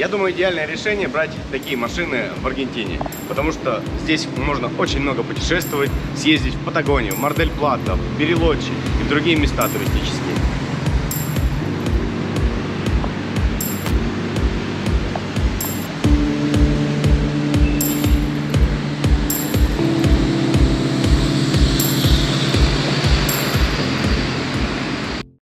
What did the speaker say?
Я думаю, идеальное решение брать такие машины в Аргентине, потому что здесь можно очень много путешествовать, съездить в Патагонию, Мардель-Плата, Берилочи и в другие места туристические.